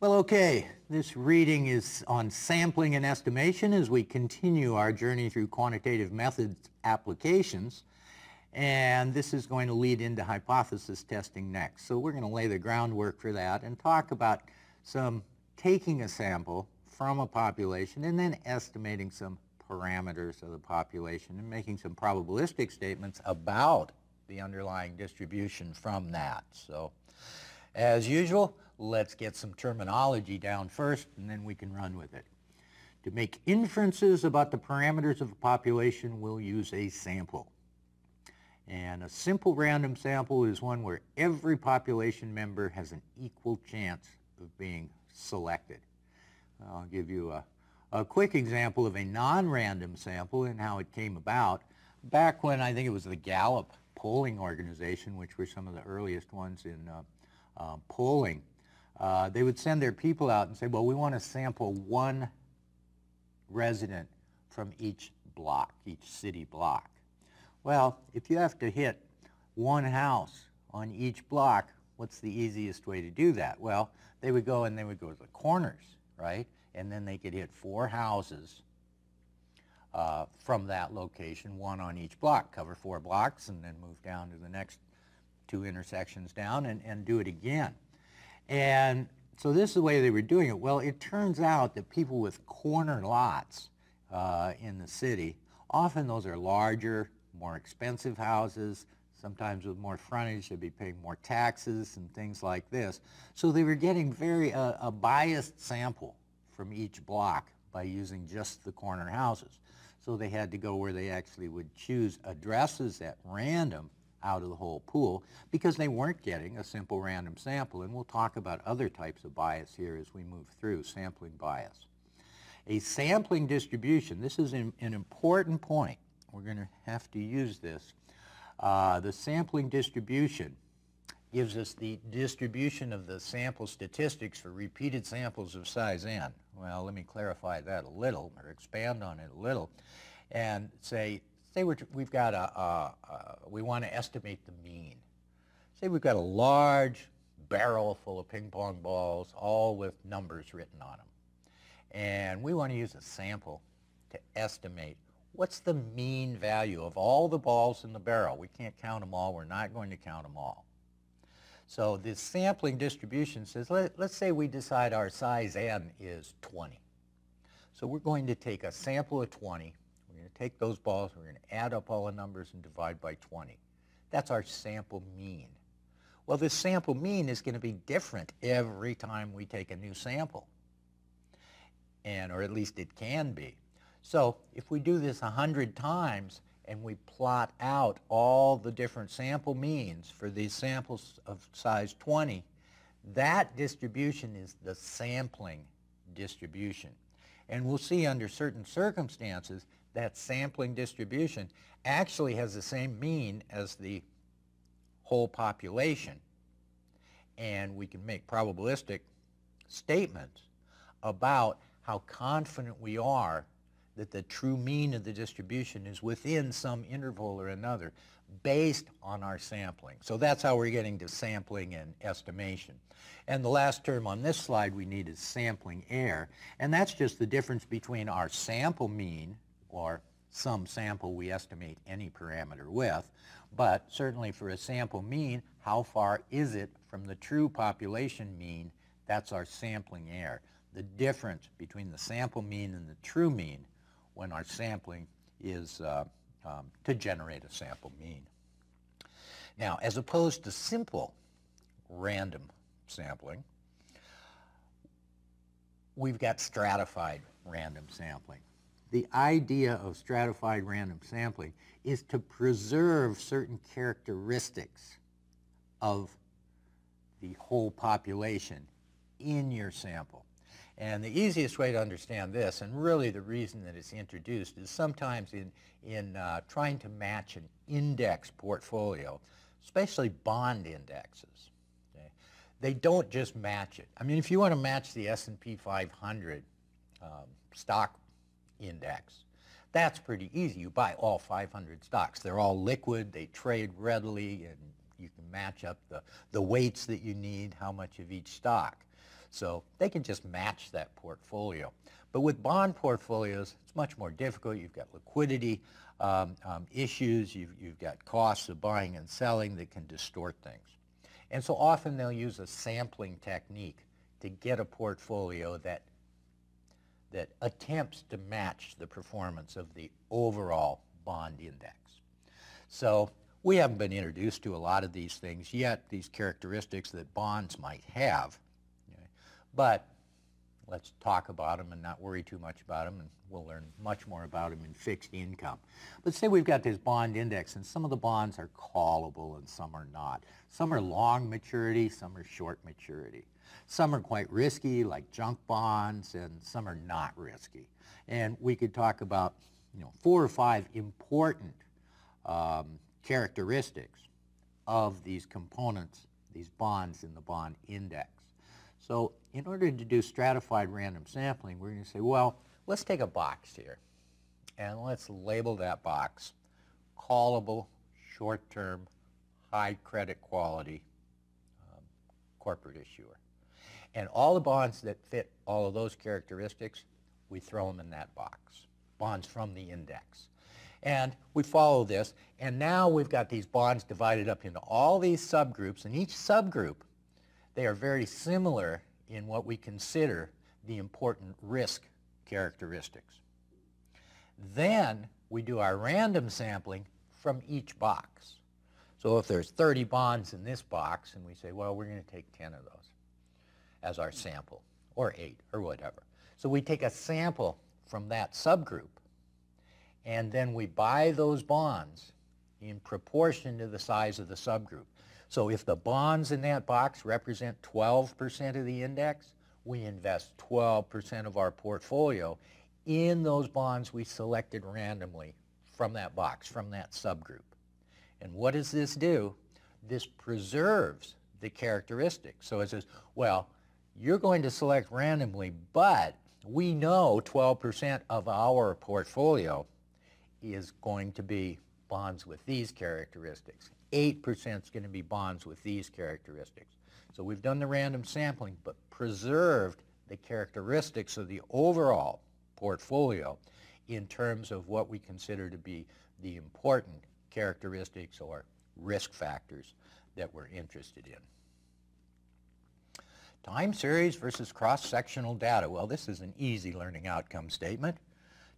Well, okay, this reading is on sampling and estimation as we continue our journey through quantitative methods applications. And this is going to lead into hypothesis testing next. So we're going to lay the groundwork for that and talk about some taking a sample from a population and then estimating some parameters of the population and making some probabilistic statements about the underlying distribution from that. So as usual, let's get some terminology down first and then we can run with it. To make inferences about the parameters of a population, we'll use a sample. And a simple random sample is one where every population member has an equal chance of being selected. I'll give you a, a quick example of a non-random sample and how it came about. Back when I think it was the Gallup polling organization, which were some of the earliest ones in uh, uh, polling, uh, they would send their people out and say, well, we want to sample one resident from each block, each city block. Well, if you have to hit one house on each block, what's the easiest way to do that? Well, they would go and they would go to the corners, right? And then they could hit four houses uh, from that location, one on each block, cover four blocks and then move down to the next two intersections down and, and do it again. And so this is the way they were doing it. Well, it turns out that people with corner lots uh, in the city, often those are larger, more expensive houses, sometimes with more frontage, they'd be paying more taxes and things like this. So they were getting very uh, a biased sample from each block by using just the corner houses. So they had to go where they actually would choose addresses at random out of the whole pool because they weren't getting a simple random sample. And we'll talk about other types of bias here as we move through sampling bias. A sampling distribution, this is an, an important point. We're going to have to use this. Uh, the sampling distribution gives us the distribution of the sample statistics for repeated samples of size n. Well, let me clarify that a little or expand on it a little and say, say we have got a, a, a we want to estimate the mean. Say we've got a large barrel full of ping pong balls, all with numbers written on them. And we want to use a sample to estimate what's the mean value of all the balls in the barrel? We can't count them all. We're not going to count them all. So this sampling distribution says, let, us say we decide our size n is 20. So we're going to take a sample of 20. To take those balls, we're going to add up all the numbers and divide by 20. That's our sample mean. Well, this sample mean is going to be different every time we take a new sample. And, or at least it can be. So if we do this 100 times and we plot out all the different sample means for these samples of size 20, that distribution is the sampling distribution. And we'll see under certain circumstances that sampling distribution actually has the same mean as the whole population. And we can make probabilistic statements about how confident we are that the true mean of the distribution is within some interval or another based on our sampling. So that's how we're getting to sampling and estimation. And the last term on this slide we need is sampling error. And that's just the difference between our sample mean, or some sample we estimate any parameter with, but certainly for a sample mean, how far is it from the true population mean? That's our sampling error. The difference between the sample mean and the true mean when our sampling is uh, um, to generate a sample mean. Now, as opposed to simple random sampling, we've got stratified random sampling. The idea of stratified random sampling is to preserve certain characteristics of the whole population in your sample. And the easiest way to understand this, and really the reason that it's introduced, is sometimes in, in uh, trying to match an index portfolio, especially bond indexes. Okay? They don't just match it. I mean, if you want to match the S&P 500 um, stock index, that's pretty easy. You buy all 500 stocks. They're all liquid. They trade readily, and you can match up the, the weights that you need, how much of each stock. So they can just match that portfolio. But with bond portfolios, it's much more difficult. You've got liquidity um, um, issues. You've, you've got costs of buying and selling that can distort things. And so often they'll use a sampling technique to get a portfolio that that attempts to match the performance of the overall bond index. So we haven't been introduced to a lot of these things yet, these characteristics that bonds might have. But let's talk about them and not worry too much about them, and we'll learn much more about them in fixed income. But say we've got this bond index, and some of the bonds are callable and some are not. Some are long maturity, some are short maturity. Some are quite risky, like junk bonds, and some are not risky. And we could talk about you know, four or five important um, characteristics of these components, these bonds in the bond index. So in order to do stratified random sampling, we're going to say, well, let's take a box here, and let's label that box callable, short-term, high credit quality um, corporate issuer. And all the bonds that fit all of those characteristics, we throw them in that box, bonds from the index. And we follow this, and now we've got these bonds divided up into all these subgroups, and each subgroup, they are very similar in what we consider the important risk characteristics. Then we do our random sampling from each box. So if there's 30 bonds in this box, and we say, well, we're going to take 10 of those as our sample, or 8, or whatever. So we take a sample from that subgroup, and then we buy those bonds in proportion to the size of the subgroup. So if the bonds in that box represent 12% of the index, we invest 12% of our portfolio in those bonds we selected randomly from that box, from that subgroup. And what does this do? This preserves the characteristics. So it says, well, you're going to select randomly, but we know 12% of our portfolio is going to be bonds with these characteristics. 8% is going to be bonds with these characteristics. So we've done the random sampling, but preserved the characteristics of the overall portfolio in terms of what we consider to be the important characteristics or risk factors that we're interested in. Time series versus cross-sectional data. Well, this is an easy learning outcome statement.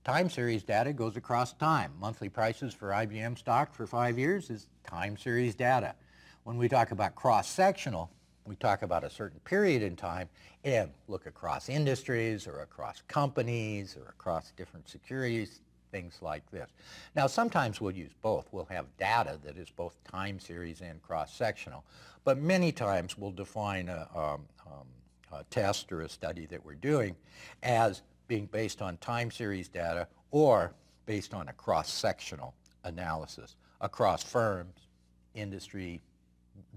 Time series data goes across time. Monthly prices for IBM stock for five years is time series data. When we talk about cross-sectional, we talk about a certain period in time and look across industries or across companies or across different securities, things like this. Now, sometimes we'll use both. We'll have data that is both time series and cross-sectional, but many times we'll define a, um, um, a test or a study that we're doing as being based on time series data or based on a cross-sectional analysis across firms, industry,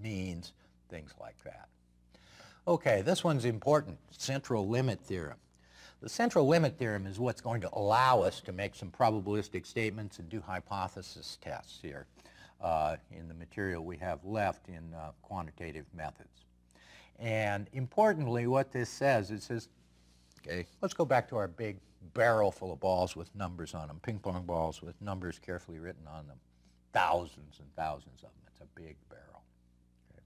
means, things like that. Okay, this one's important, central limit theorem. The central limit theorem is what's going to allow us to make some probabilistic statements and do hypothesis tests here uh, in the material we have left in uh, quantitative methods. And importantly, what this says, it says, okay, let's go back to our big barrel full of balls with numbers on them, ping pong balls with numbers carefully written on them, thousands and thousands of them. It's a big barrel. Okay.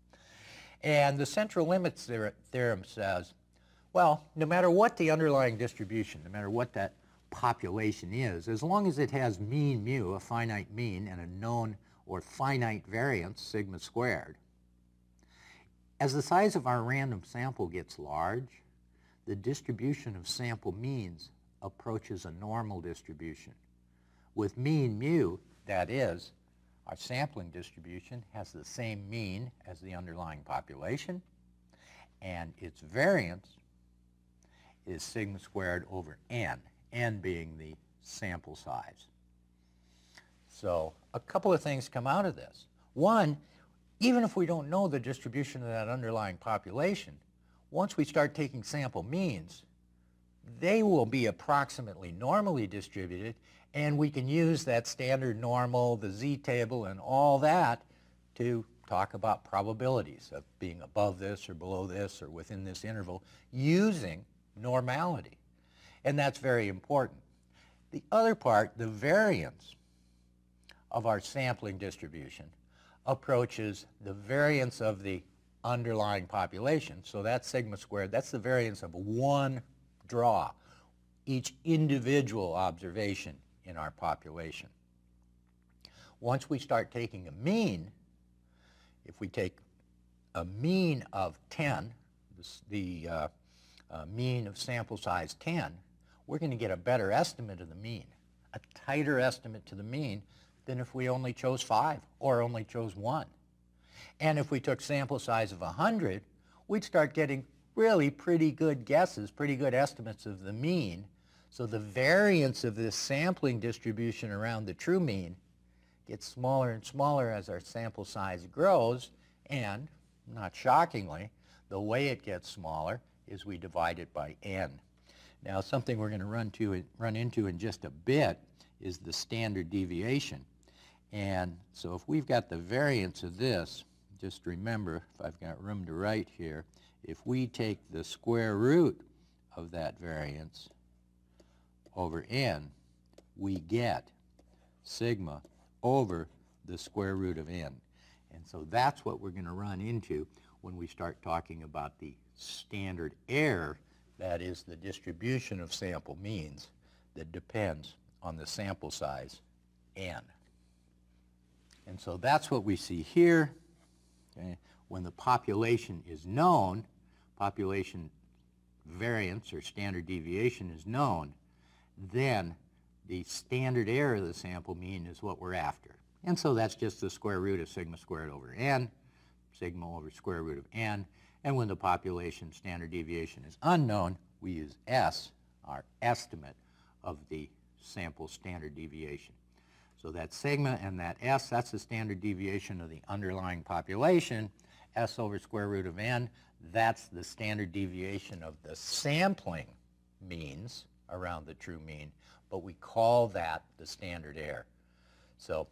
And the central limits theorem says well, no matter what the underlying distribution, no matter what that population is, as long as it has mean mu, a finite mean, and a known or finite variance, sigma squared, as the size of our random sample gets large, the distribution of sample means approaches a normal distribution. With mean mu, that is, our sampling distribution has the same mean as the underlying population, and its variance is sigma squared over n, n being the sample size. So a couple of things come out of this. One, even if we don't know the distribution of that underlying population, once we start taking sample means, they will be approximately normally distributed, and we can use that standard normal, the z-table, and all that to talk about probabilities of being above this or below this or within this interval using normality. And that's very important. The other part, the variance of our sampling distribution, approaches the variance of the underlying population. So that's sigma squared. That's the variance of one draw, each individual observation in our population. Once we start taking a mean, if we take a mean of 10, this, the uh, uh, mean of sample size 10, we're going to get a better estimate of the mean, a tighter estimate to the mean than if we only chose 5 or only chose 1. And if we took sample size of 100, we'd start getting really pretty good guesses, pretty good estimates of the mean. So the variance of this sampling distribution around the true mean gets smaller and smaller as our sample size grows, and, not shockingly, the way it gets smaller is we divide it by n. Now something we're going to run, to, run into in just a bit is the standard deviation. And so if we've got the variance of this, just remember, if I've got room to write here, if we take the square root of that variance over n, we get sigma over the square root of n. And so that's what we're going to run into when we start talking about the standard error, that is the distribution of sample means that depends on the sample size n. And so that's what we see here. Okay? When the population is known, population variance or standard deviation is known, then the standard error of the sample mean is what we're after. And so that's just the square root of sigma squared over n, sigma over square root of n. And when the population standard deviation is unknown, we use S, our estimate of the sample standard deviation. So that sigma and that S, that's the standard deviation of the underlying population. S over square root of n, that's the standard deviation of the sampling means around the true mean but we call that the standard error. So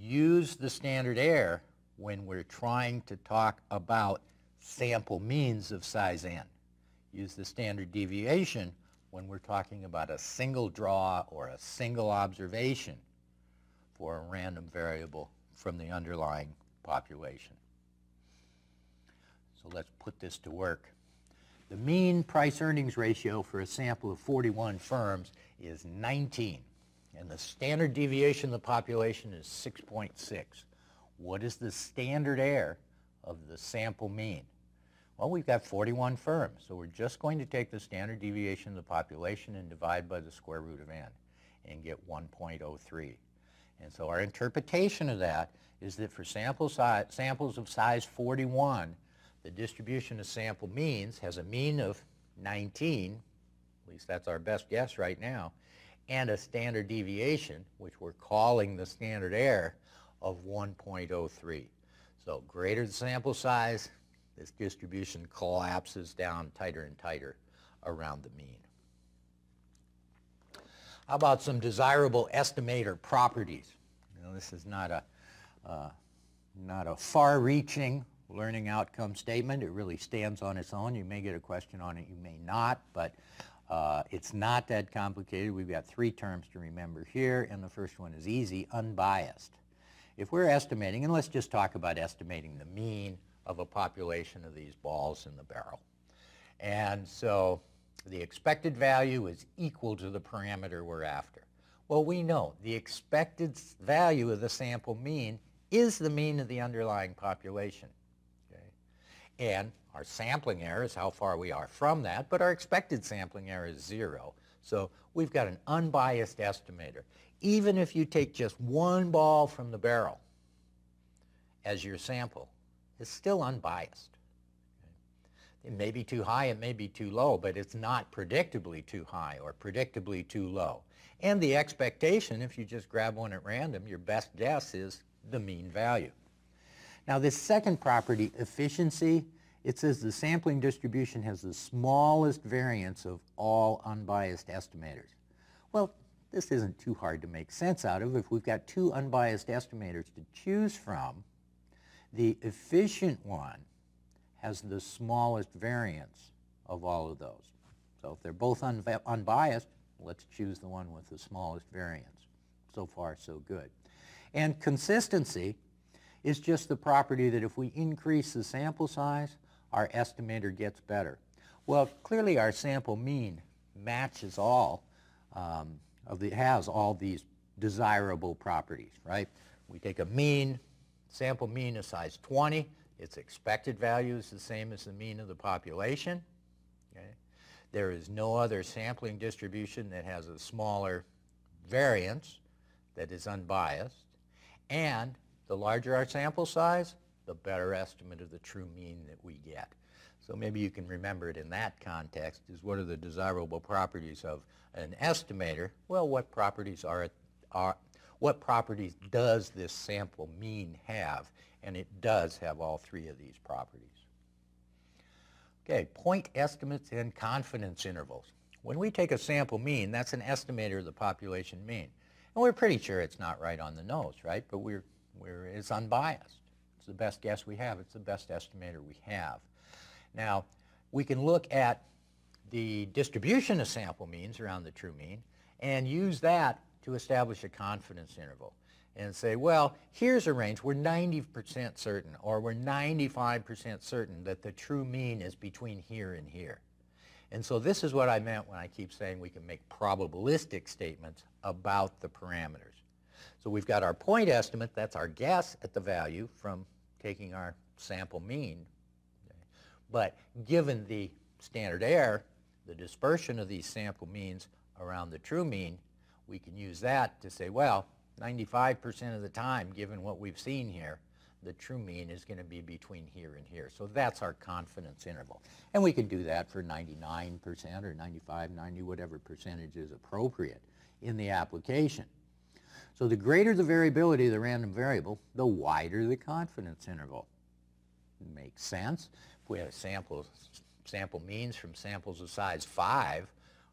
use the standard error when we're trying to talk about sample means of size n. Use the standard deviation when we're talking about a single draw or a single observation for a random variable from the underlying population. So let's put this to work. The mean price earnings ratio for a sample of 41 firms is 19, and the standard deviation of the population is 6.6. What is the standard error of the sample mean? Well, we've got 41 firms, so we're just going to take the standard deviation of the population and divide by the square root of n and get 1.03. And so our interpretation of that is that for sample samples of size 41, the distribution of sample means has a mean of 19, at least that's our best guess right now, and a standard deviation, which we're calling the standard error, of 1.03. So greater the sample size, this distribution collapses down tighter and tighter around the mean. How about some desirable estimator properties? Know, this is not a, uh, not a far-reaching learning outcome statement. It really stands on its own. You may get a question on it, you may not, but uh, it's not that complicated. We've got three terms to remember here, and the first one is easy, unbiased. If we're estimating, and let's just talk about estimating the mean of a population of these balls in the barrel. And so the expected value is equal to the parameter we're after. Well, we know the expected value of the sample mean is the mean of the underlying population. And our sampling error is how far we are from that, but our expected sampling error is zero. So we've got an unbiased estimator. Even if you take just one ball from the barrel as your sample, it's still unbiased. It may be too high, it may be too low, but it's not predictably too high or predictably too low. And the expectation, if you just grab one at random, your best guess is the mean value. Now this second property, efficiency, it says the sampling distribution has the smallest variance of all unbiased estimators. Well, this isn't too hard to make sense out of. If we've got two unbiased estimators to choose from, The efficient one has the smallest variance of all of those. So if they're both unbiased, let's choose the one with the smallest variance. So far, so good. And consistency is just the property that if we increase the sample size, our estimator gets better. Well, clearly our sample mean matches all um, of the, has all these desirable properties, right? We take a mean, sample mean is size 20, its expected value is the same as the mean of the population. Okay? There is no other sampling distribution that has a smaller variance that is unbiased. And the larger our sample size, the better estimate of the true mean that we get. So maybe you can remember it in that context is what are the desirable properties of an estimator? Well, what properties are, are what properties does this sample mean have? And it does have all three of these properties. Okay, point estimates and confidence intervals. When we take a sample mean, that's an estimator of the population mean. And we're pretty sure it's not right on the nose, right? But we're, we're, it's unbiased. It's the best guess we have. It's the best estimator we have. Now, we can look at the distribution of sample means around the true mean and use that to establish a confidence interval and say, well, here's a range. We're 90% certain or we're 95% certain that the true mean is between here and here. And so this is what I meant when I keep saying we can make probabilistic statements about the parameters. So we've got our point estimate, that's our guess at the value from taking our sample mean. But given the standard error, the dispersion of these sample means around the true mean, we can use that to say, well, 95% of the time, given what we've seen here, the true mean is going to be between here and here. So that's our confidence interval. And we can do that for 99% or 95, 90, whatever percentage is appropriate in the application. So the greater the variability of the random variable, the wider the confidence interval. Makes sense. We had a sample, sample means from samples of size 5,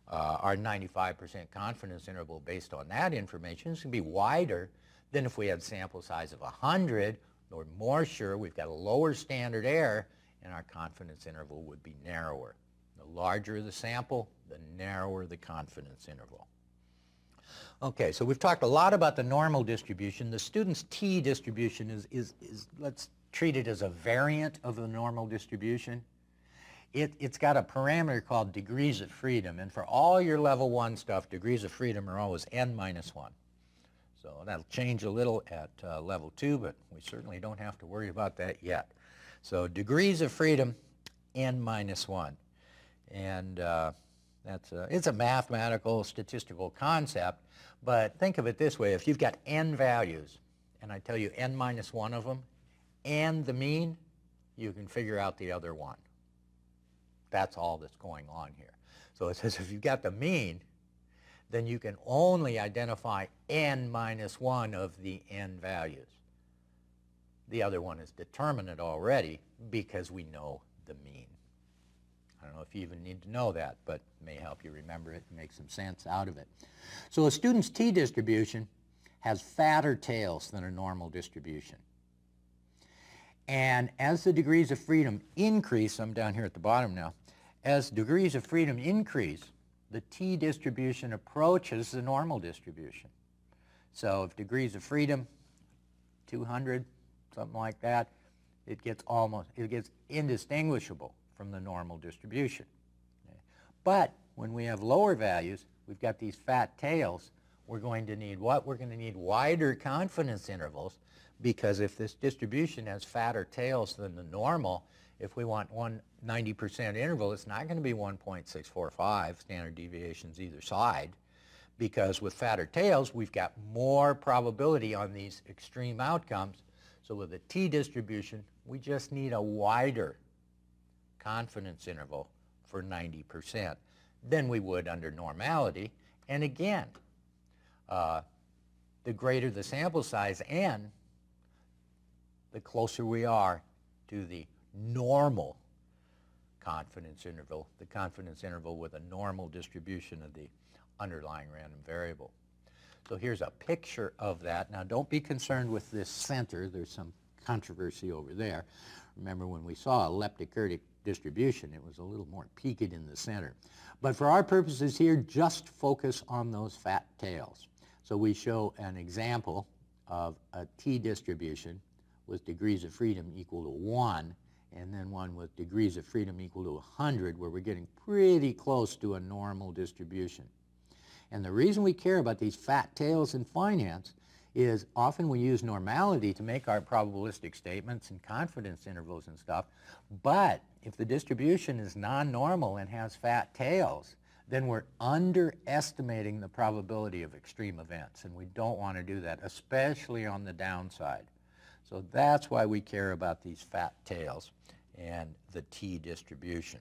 uh, our 95% confidence interval based on that information is going to be wider than if we had sample size of 100 or more sure we've got a lower standard error and our confidence interval would be narrower. The larger the sample, the narrower the confidence interval. Okay, so we've talked a lot about the normal distribution. The student's t distribution is, is, is let's treat it as a variant of the normal distribution it, it's got a parameter called degrees of freedom. And for all your level one stuff, degrees of freedom are always n minus 1. So that'll change a little at uh, level 2, but we certainly don't have to worry about that yet. So degrees of freedom, n minus 1. And uh, that's a, it's a mathematical, statistical concept, but think of it this way. If you've got n values, and I tell you n minus 1 of them, and the mean, you can figure out the other one. That's all that's going on here. So it says if you've got the mean, then you can only identify n minus 1 of the n values. The other one is determinate already because we know the mean. I don't know if you even need to know that, but it may help you remember it and make some sense out of it. So a student's t-distribution has fatter tails than a normal distribution. And as the degrees of freedom increase, I'm down here at the bottom now, as degrees of freedom increase, the t distribution approaches the normal distribution. So if degrees of freedom, 200, something like that, it gets almost, it gets indistinguishable from the normal distribution. Okay. But when we have lower values, we've got these fat tails, we're going to need what? We're going to need wider confidence intervals because if this distribution has fatter tails than the normal, if we want one 90% interval, it's not going to be 1.645 standard deviations either side because with fatter tails, we've got more probability on these extreme outcomes. So with a t-distribution, we just need a wider confidence interval for 90% than we would under normality. And again, uh, the greater the sample size n, the closer we are to the normal confidence interval, the confidence interval with a normal distribution of the underlying random variable. So here's a picture of that. Now don't be concerned with this center. There's some controversy over there. Remember when we saw a leptokurtic distribution, it was a little more peaked in the center. But for our purposes here, just focus on those fat tails. So we show an example of a t distribution with degrees of freedom equal to 1, and then one with degrees of freedom equal to 100, where we're getting pretty close to a normal distribution. And the reason we care about these fat tails in finance is often we use normality to make our probabilistic statements and confidence intervals and stuff, but if the distribution is non-normal and has fat tails, then we're underestimating the probability of extreme events, and we don't want to do that, especially on the downside. So that's why we care about these fat tails and the t distribution.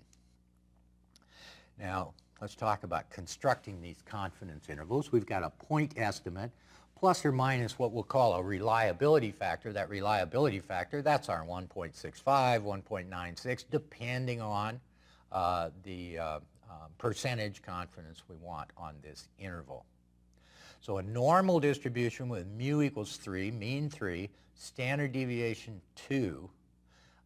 Now, let's talk about constructing these confidence intervals. We've got a point estimate plus or minus what we'll call a reliability factor. That reliability factor, that's our 1.65, 1.96, depending on uh, the uh, uh, percentage confidence we want on this interval. So a normal distribution with mu equals 3, mean 3, standard deviation 2,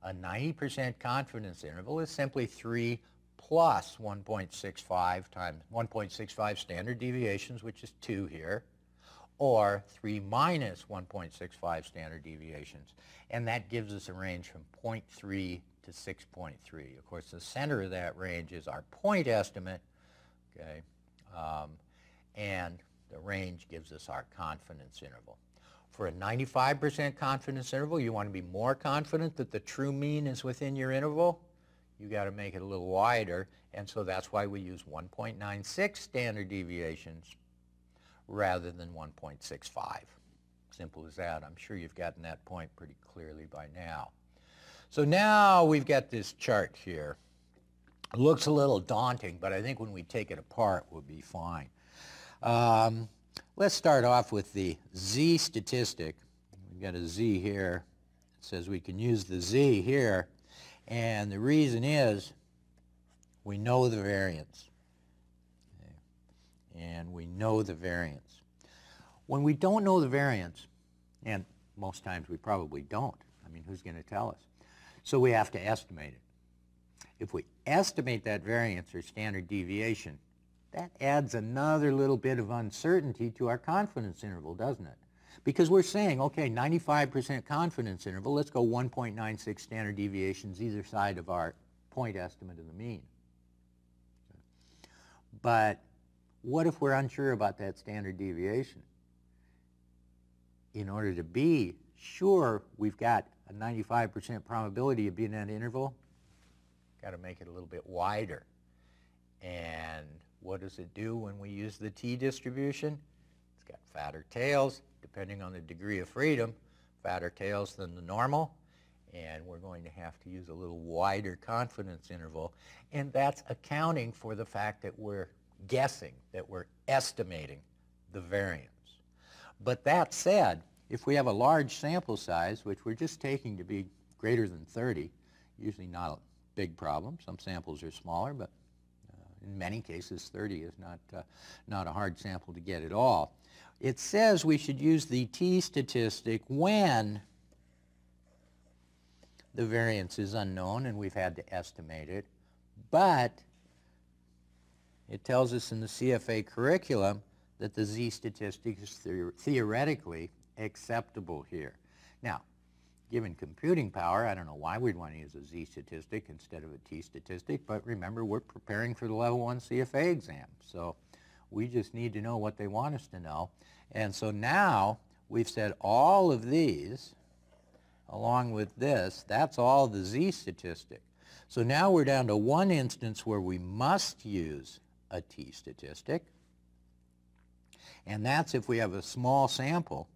a 90% confidence interval is simply 3 plus 1.65 times 1.65 standard deviations, which is 2 here, or 3 minus 1.65 standard deviations. And that gives us a range from 0.3 to 6.3. Of course, the center of that range is our point estimate, okay, um, and the range gives us our confidence interval. For a 95% confidence interval, you want to be more confident that the true mean is within your interval. You got to make it a little wider, and so that's why we use 1.96 standard deviations rather than 1.65. Simple as that. I'm sure you've gotten that point pretty clearly by now. So now we've got this chart here. It looks a little daunting, but I think when we take it apart, we'll be fine. Um, let's start off with the z statistic. We've got a z here. It says we can use the z here, and the reason is we know the variance and we know the variance. When we don't know the variance, and most times we probably don't, I mean, who's going to tell us? So we have to estimate it. If we estimate that variance or standard deviation, that adds another little bit of uncertainty to our confidence interval, doesn't it? Because we're saying, okay, 95% confidence interval, let's go 1.96 standard deviations either side of our point estimate of the mean. But what if we're unsure about that standard deviation? In order to be sure we've got a 95% probability of being in that interval, got to make it a little bit wider. And what does it do when we use the t-distribution? It's got fatter tails, depending on the degree of freedom, fatter tails than the normal. And we're going to have to use a little wider confidence interval. And that's accounting for the fact that we're guessing, that we're estimating the variance. But that said, if we have a large sample size, which we're just taking to be greater than 30, usually not a big problem. Some samples are smaller, but in many cases 30 is not, uh, not a hard sample to get at all. It says we should use the t-statistic when the variance is unknown and we've had to estimate it, but it tells us in the CFA curriculum that the z statistic is the theoretically acceptable here. Now, given computing power, I don't know why we'd want to use a z statistic instead of a t statistic, but remember we're preparing for the level 1 CFA exam, so we just need to know what they want us to know. And so now we've said all of these, along with this, that's all the z statistic. So now we're down to one instance where we must use a t-statistic. And that's if we have a small sample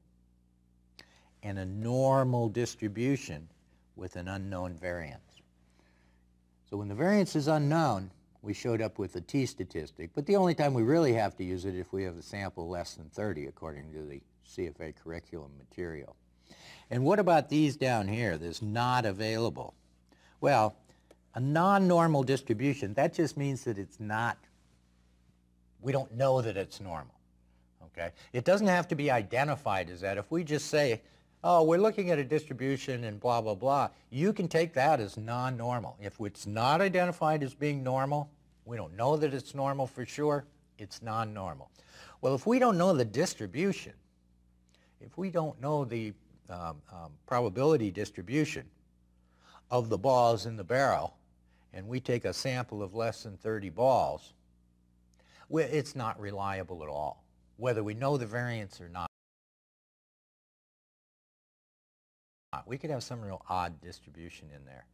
and a normal distribution with an unknown variance. So when the variance is unknown, we showed up with a t-statistic, but the only time we really have to use it if we have a sample less than 30 according to the CFA curriculum material. And what about these down here, this not available? Well, a non-normal distribution, that just means that it's not we don't know that it's normal. Okay? It doesn't have to be identified as that. If we just say oh, we're looking at a distribution and blah, blah, blah, you can take that as non-normal. If it's not identified as being normal, we don't know that it's normal for sure, it's non-normal. Well, if we don't know the distribution, if we don't know the um, um, probability distribution of the balls in the barrel, and we take a sample of less than 30 balls, it's not reliable at all, whether we know the variance or not. We could have some real odd distribution in there.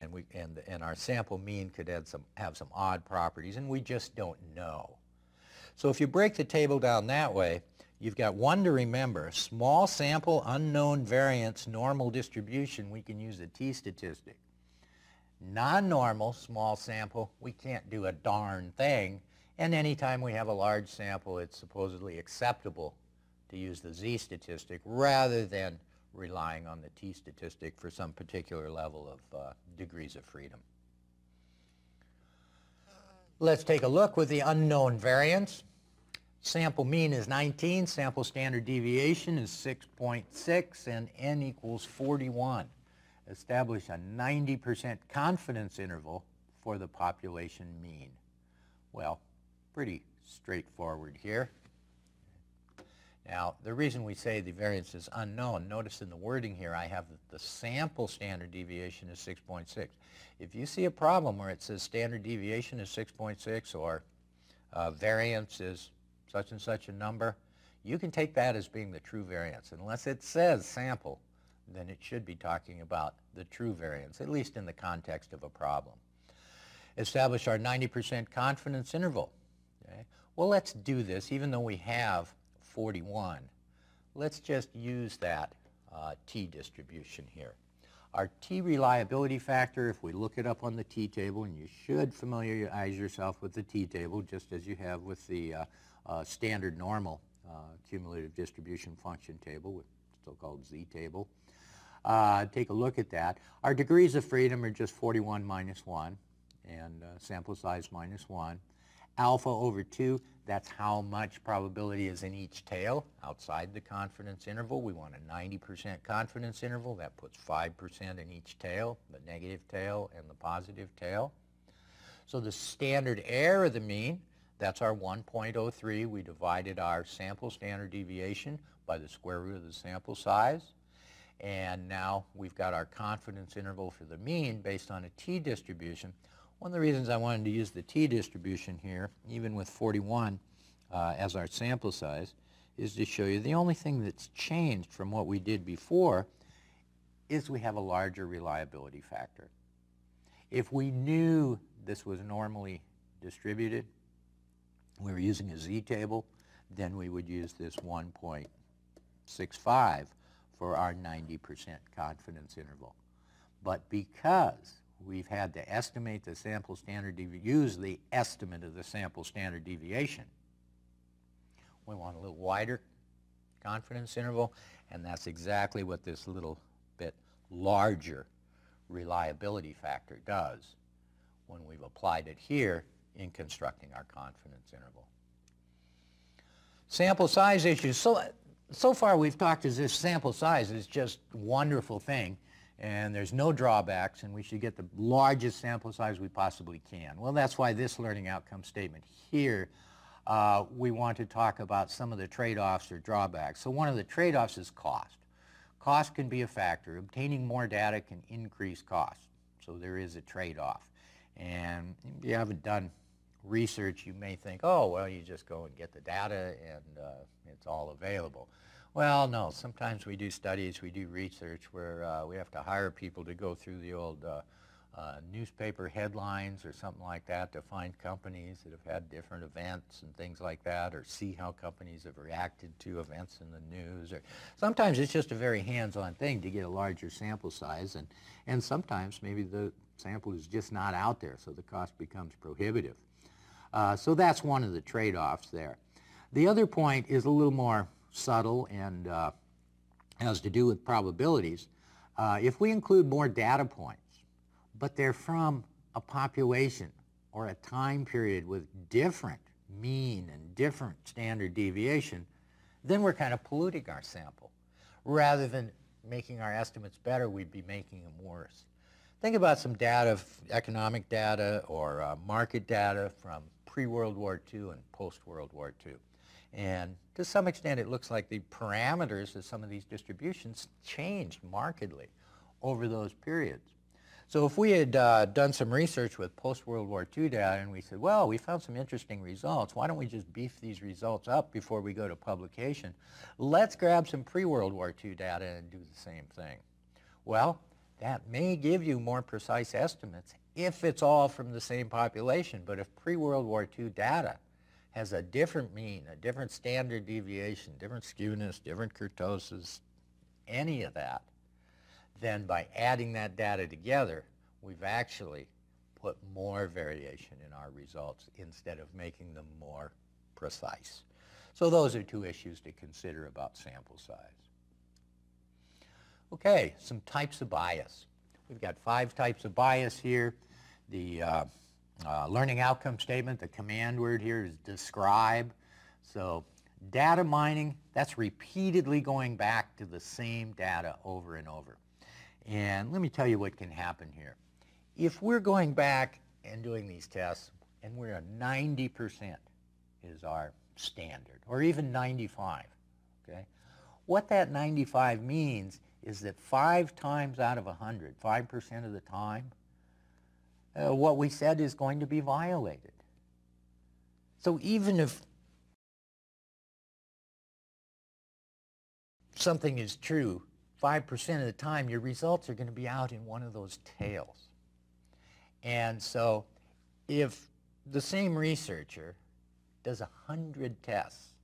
And, we, and, and our sample mean could add some, have some odd properties, and we just don't know. So if you break the table down that way, you've got one to remember, small sample, unknown variance, normal distribution, we can use a t-statistic. Non-normal, small sample, we can't do a darn thing. And anytime we have a large sample, it's supposedly acceptable to use the z-statistic rather than relying on the t-statistic for some particular level of uh, degrees of freedom. Let's take a look with the unknown variance. Sample mean is 19, sample standard deviation is 6.6, and n equals 41. Establish a 90% confidence interval for the population mean. Well, pretty straightforward here. Now, the reason we say the variance is unknown, notice in the wording here I have the sample standard deviation is 6.6. If you see a problem where it says standard deviation is 6.6 or uh, variance is such and such a number, you can take that as being the true variance. Unless it says sample, then it should be talking about the true variance, at least in the context of a problem. Establish our 90% confidence interval. Okay? Well, let's do this, even though we have 41. Let's just use that uh, t-distribution here. Our t-reliability factor, if we look it up on the t-table, and you should familiarize yourself with the t-table, just as you have with the uh, uh, standard normal uh, cumulative distribution function table, still called z-table. Uh, take a look at that. Our degrees of freedom are just 41 minus 1 and uh, sample size minus 1. Alpha over 2, that's how much probability is in each tail outside the confidence interval. We want a 90% confidence interval. That puts 5% in each tail, the negative tail and the positive tail. So the standard error of the mean that's our 1.03. We divided our sample standard deviation by the square root of the sample size. And now we've got our confidence interval for the mean based on a t-distribution. One of the reasons I wanted to use the t-distribution here, even with 41 uh, as our sample size, is to show you the only thing that's changed from what we did before is we have a larger reliability factor. If we knew this was normally distributed, we were using a z-table, then we would use this 1.65 for our 90% confidence interval. But because we've had to estimate the sample standard use the estimate of the sample standard deviation, we want a little wider confidence interval, and that's exactly what this little bit larger reliability factor does when we've applied it here in constructing our confidence interval. Sample size issues. So, so far we've talked as if sample size is just wonderful thing and there's no drawbacks and we should get the largest sample size we possibly can. Well, that's why this learning outcome statement here, uh, we want to talk about some of the trade-offs or drawbacks. So one of the trade-offs is cost. Cost can be a factor. Obtaining more data can increase cost. So there is a trade-off. And if you haven't done research, you may think, oh, well, you just go and get the data and uh, it's all available. Well, no, sometimes we do studies, we do research where uh, we have to hire people to go through the old uh, uh, newspaper headlines or something like that to find companies that have had different events and things like that or see how companies have reacted to events in the news. Or sometimes it's just a very hands-on thing to get a larger sample size and, and sometimes maybe the sample is just not out there so the cost becomes prohibitive. Uh, so that's one of the trade-offs there. The other point is a little more subtle and uh, has to do with probabilities. Uh, if we include more data points, but they're from a population or a time period with different mean and different standard deviation, then we're kind of polluting our sample. rather than making our estimates better, we'd be making them worse. Think about some data, economic data or uh, market data from pre-World War II and post-World War II. And to some extent, it looks like the parameters of some of these distributions changed markedly over those periods. So if we had uh, done some research with post-World War II data and we said, well, we found some interesting results, why don't we just beef these results up before we go to publication? Let's grab some pre-World War II data and do the same thing. Well, that may give you more precise estimates if it's all from the same population, but if pre-World War II data has a different mean, a different standard deviation, different skewness, different kurtosis, any of that, then by adding that data together, we've actually put more variation in our results instead of making them more precise. So those are two issues to consider about sample size. Okay, some types of bias. We've got five types of bias here. The uh, uh, learning outcome statement, the command word here is describe. So data mining, that's repeatedly going back to the same data over and over. And let me tell you what can happen here. If we're going back and doing these tests, and we're at 90% is our standard, or even 95, okay? What that 95 means is that five times out of 100, 5% of the time, uh, what we said is going to be violated. So even if something is true 5% of the time, your results are going to be out in one of those tails. And so if the same researcher does 100 tests,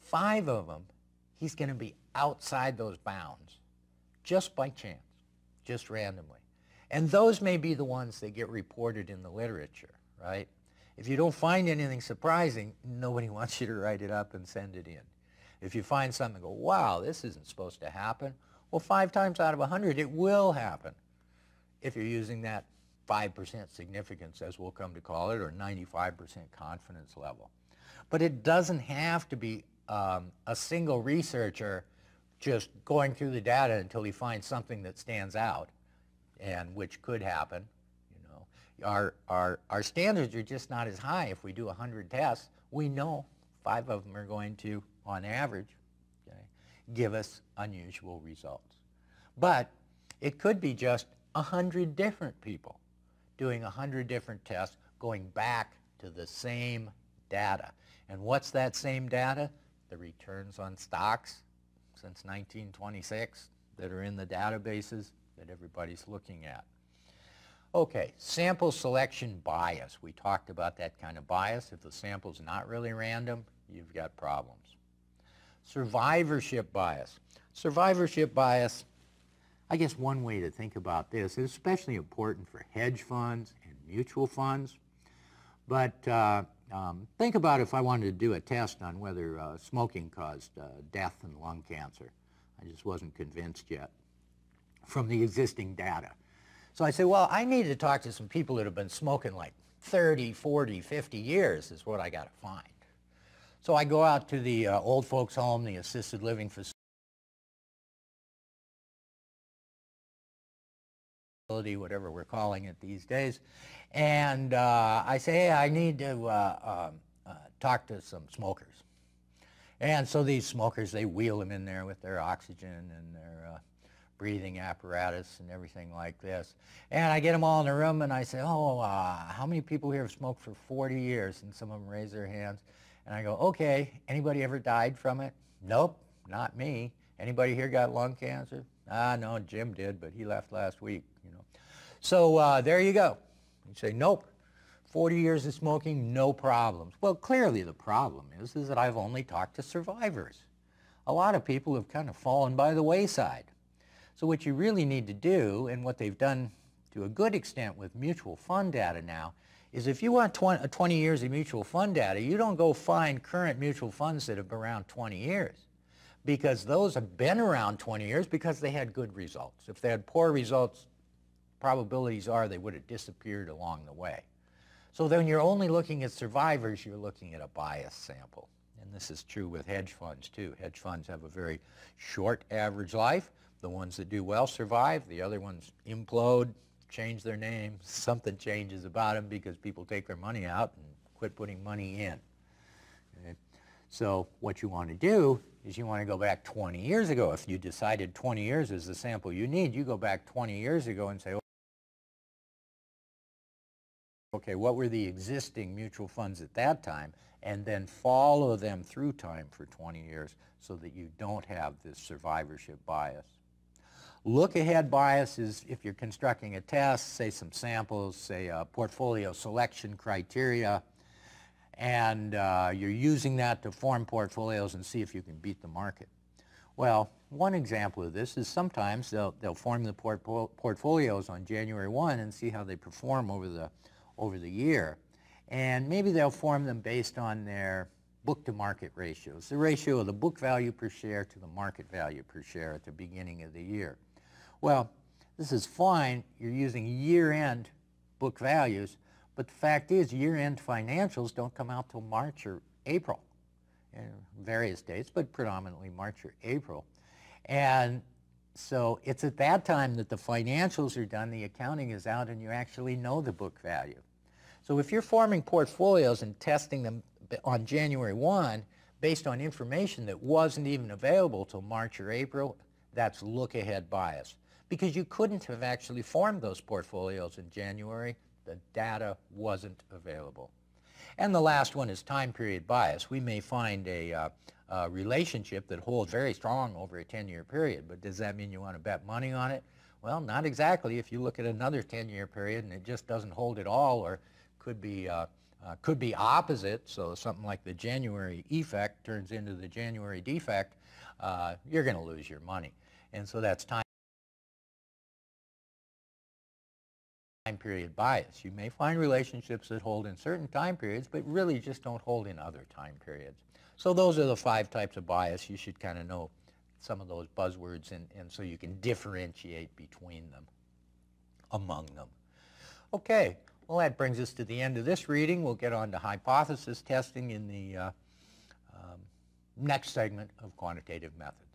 five of them, he's going to be outside those bounds just by chance, just randomly. And those may be the ones that get reported in the literature, right? If you don't find anything surprising, nobody wants you to write it up and send it in. If you find something and go, wow, this isn't supposed to happen, well, five times out of 100, it will happen if you're using that 5% significance, as we'll come to call it, or 95% confidence level. But it doesn't have to be um, a single researcher just going through the data until he finds something that stands out, and which could happen. You know, our, our, our standards are just not as high. If we do 100 tests, we know five of them are going to on average, okay, give us unusual results. But it could be just 100 different people doing 100 different tests going back to the same data. And what's that same data? The returns on stocks since 1926 that are in the databases that everybody's looking at. Okay, sample selection bias. We talked about that kind of bias. If the sample's not really random, you've got problems. Survivorship bias. Survivorship bias, I guess one way to think about this is especially important for hedge funds and mutual funds. But uh, um, think about if I wanted to do a test on whether uh, smoking caused uh, death and lung cancer. I just wasn't convinced yet from the existing data. So I said, well, I need to talk to some people that have been smoking like 30, 40, 50 years is what I got to find. So I go out to the uh, old folks home, the assisted living facility, whatever we're calling it these days, and uh, I say, hey, I need to uh, um, uh, talk to some smokers. And so these smokers, they wheel them in there with their oxygen and their uh, breathing apparatus and everything like this. And I get them all in a room and I say, oh, uh, how many people here have smoked for 40 years? And some of them raise their hands. And I go, okay, anybody ever died from it? Nope, not me. Anybody here got lung cancer? Ah, no, Jim did, but he left last week, you know. So uh, there you go. You say, nope, 40 years of smoking, no problems. Well, clearly the problem is, is that I've only talked to survivors. A lot of people have kind of fallen by the wayside. So what you really need to do, and what they've done to a good extent with mutual fund data now, is if you want 20, 20 years of mutual fund data, you don't go find current mutual funds that have been around 20 years because those have been around 20 years because they had good results. If they had poor results, probabilities are they would have disappeared along the way. So then you're only looking at survivors, you're looking at a bias sample. And this is true with hedge funds too. Hedge funds have a very short average life. The ones that do well survive. The other ones implode, change their name. Something changes about them because people take their money out and quit putting money in. Okay? So what you want to do is you want to go back 20 years ago. If you decided 20 years is the sample you need, you go back 20 years ago and say, okay, what were the existing mutual funds at that time? And then follow them through time for 20 years so that you don't have this survivorship bias. Look ahead bias is if you're constructing a test, say some samples, say a portfolio selection criteria, and uh, you're using that to form portfolios and see if you can beat the market. Well, one example of this is sometimes they'll, they'll form the port portfolios on January 1 and see how they perform over the, over the year. And maybe they'll form them based on their book to market ratios, the ratio of the book value per share to the market value per share at the beginning of the year. Well, this is fine. You're using year-end book values, but the fact is year-end financials don't come out till March or April, in various dates, but predominantly March or April. And so it's at that time that the financials are done, the accounting is out, and you actually know the book value. So if you're forming portfolios and testing them on January 1 based on information that wasn't even available till March or April, that's look-ahead bias because you couldn't have actually formed those portfolios in January. The data wasn't available. And the last one is time period bias. We may find a, uh, relationship that holds very strong over a 10-year period, but does that mean you want to bet money on it? Well, not exactly. If you look at another 10-year period and it just doesn't hold at all or could be, uh, uh, could be opposite, so something like the January effect turns into the January defect, uh, you're going to lose your money. And so that's time. Time period bias. You may find relationships that hold in certain time periods, but really just don't hold in other time periods. So those are the five types of bias. You should kind of know some of those buzzwords and, and so you can differentiate between them, among them. Okay, well that brings us to the end of this reading. We'll get on to hypothesis testing in the uh, um, next segment of quantitative methods.